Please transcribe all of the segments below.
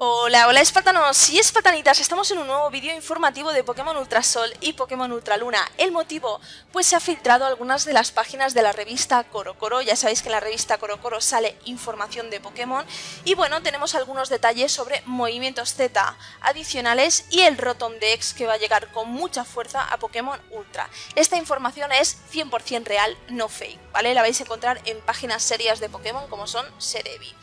Hola, hola espartanos y espartanitas, estamos en un nuevo vídeo informativo de Pokémon Ultra Sol y Pokémon Ultra Luna. El motivo, pues se ha filtrado algunas de las páginas de la revista Coro ya sabéis que en la revista Coro sale información de Pokémon y bueno, tenemos algunos detalles sobre movimientos Z adicionales y el Rotom Dex que va a llegar con mucha fuerza a Pokémon Ultra. Esta información es 100% real, no fake, ¿vale? La vais a encontrar en páginas serias de Pokémon como son Serebi.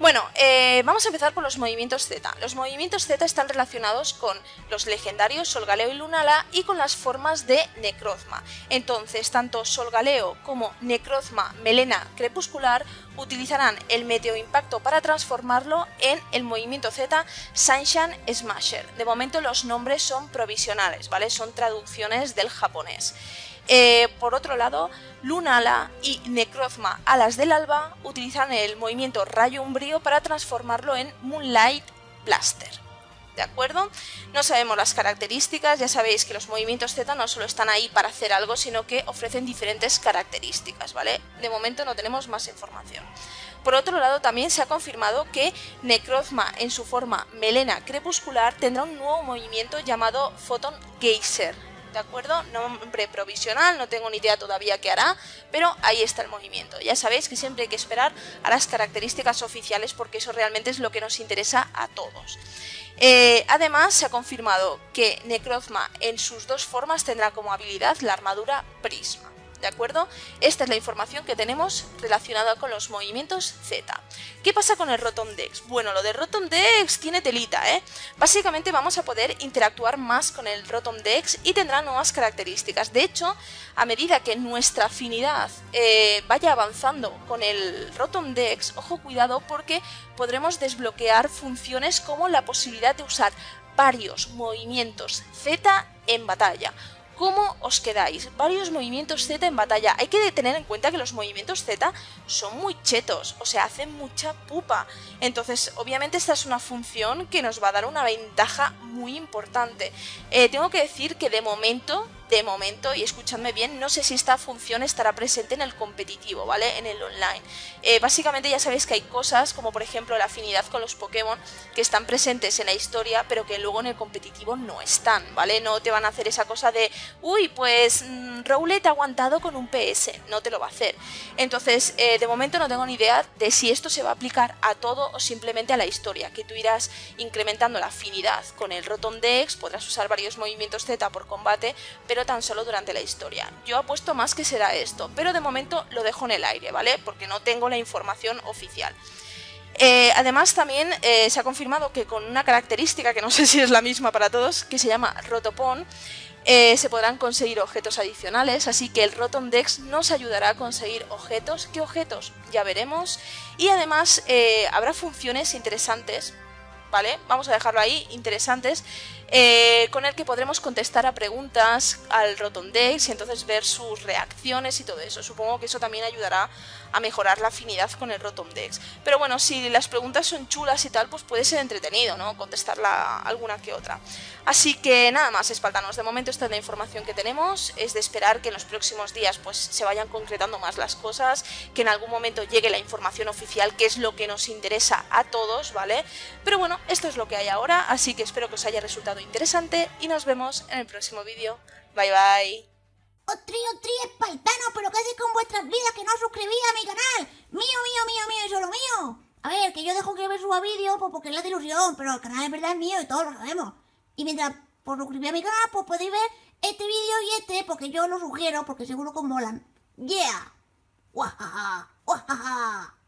Bueno, eh, vamos a empezar por los movimientos Z. Los movimientos Z están relacionados con los legendarios Solgaleo y Lunala y con las formas de Necrozma. Entonces, tanto Solgaleo como Necrozma Melena Crepuscular utilizarán el Meteo Impacto para transformarlo en el movimiento Z Sunshine Smasher. De momento los nombres son provisionales, ¿vale? Son traducciones del japonés. Eh, por otro lado, Lunala y Necrozma Alas del Alba utilizan el movimiento Rayo Umbrío para transformarlo en Moonlight Blaster. ¿De acuerdo? No sabemos las características, ya sabéis que los movimientos Z no solo están ahí para hacer algo, sino que ofrecen diferentes características, ¿vale? De momento no tenemos más información. Por otro lado, también se ha confirmado que Necrozma en su forma melena crepuscular tendrá un nuevo movimiento llamado Photon Geyser, ¿de acuerdo? Nombre provisional, no tengo ni idea todavía qué hará, pero ahí está el movimiento. Ya sabéis que siempre hay que esperar a las características oficiales porque eso realmente es lo que nos interesa a todos. Eh, además, se ha confirmado que Necrozma en sus dos formas tendrá como habilidad la armadura Prisma. ¿De acuerdo? Esta es la información que tenemos relacionada con los movimientos Z. ¿Qué pasa con el Rotom Dex? Bueno, lo de Rotom Dex tiene telita, ¿eh? Básicamente vamos a poder interactuar más con el Rotom Dex y tendrá nuevas características. De hecho, a medida que nuestra afinidad eh, vaya avanzando con el Rotom Dex, ojo cuidado porque podremos desbloquear funciones como la posibilidad de usar varios movimientos Z en batalla ¿Cómo os quedáis? Varios movimientos Z en batalla. Hay que tener en cuenta que los movimientos Z son muy chetos, o sea, hacen mucha pupa. Entonces, obviamente esta es una función que nos va a dar una ventaja muy importante. Eh, tengo que decir que de momento de momento, y escuchadme bien, no sé si esta función estará presente en el competitivo, ¿vale? En el online. Eh, básicamente ya sabéis que hay cosas como por ejemplo la afinidad con los Pokémon que están presentes en la historia, pero que luego en el competitivo no están, ¿vale? No te van a hacer esa cosa de, uy, pues mmm, Rowlet ha aguantado con un PS, no te lo va a hacer. Entonces, eh, de momento no tengo ni idea de si esto se va a aplicar a todo o simplemente a la historia, que tú irás incrementando la afinidad con el Rotom Dex, podrás usar varios movimientos Z por combate, pero tan solo durante la historia. Yo apuesto más que será esto, pero de momento lo dejo en el aire, ¿vale? Porque no tengo la información oficial. Eh, además también eh, se ha confirmado que con una característica que no sé si es la misma para todos, que se llama Rotopon, eh, se podrán conseguir objetos adicionales, así que el Rotom Dex nos ayudará a conseguir objetos. ¿Qué objetos? Ya veremos. Y además habrá funciones interesantes, ¿vale? Vamos a dejarlo ahí, interesantes, eh, con el que podremos contestar a preguntas al Rotondex y entonces ver sus reacciones y todo eso. Supongo que eso también ayudará a mejorar la afinidad con el Rotomdex. Pero bueno, si las preguntas son chulas y tal, pues puede ser entretenido, ¿no? Contestarla alguna que otra. Así que nada más, espaltanos. De momento esta es la información que tenemos. Es de esperar que en los próximos días pues se vayan concretando más las cosas, que en algún momento llegue la información oficial, que es lo que nos interesa a todos, ¿vale? Pero bueno, esto es lo que hay ahora, así que espero que os haya resultado interesante y nos vemos en el próximo vídeo. Bye bye. Otri, otri, espartano, pero ¿qué hacéis con vuestras vidas que no os suscribís a mi canal? Mío, mío, mío, mío y solo mío. A ver, que yo dejo que me suba vídeo pues porque es la ilusión, pero el canal es verdad es mío y todos lo sabemos. Y mientras por suscribir a mi canal, pues podéis ver este vídeo y este, porque yo lo sugiero, porque seguro que os molan. ¡Yeah! ¡Wahaha! ¡Wahaha!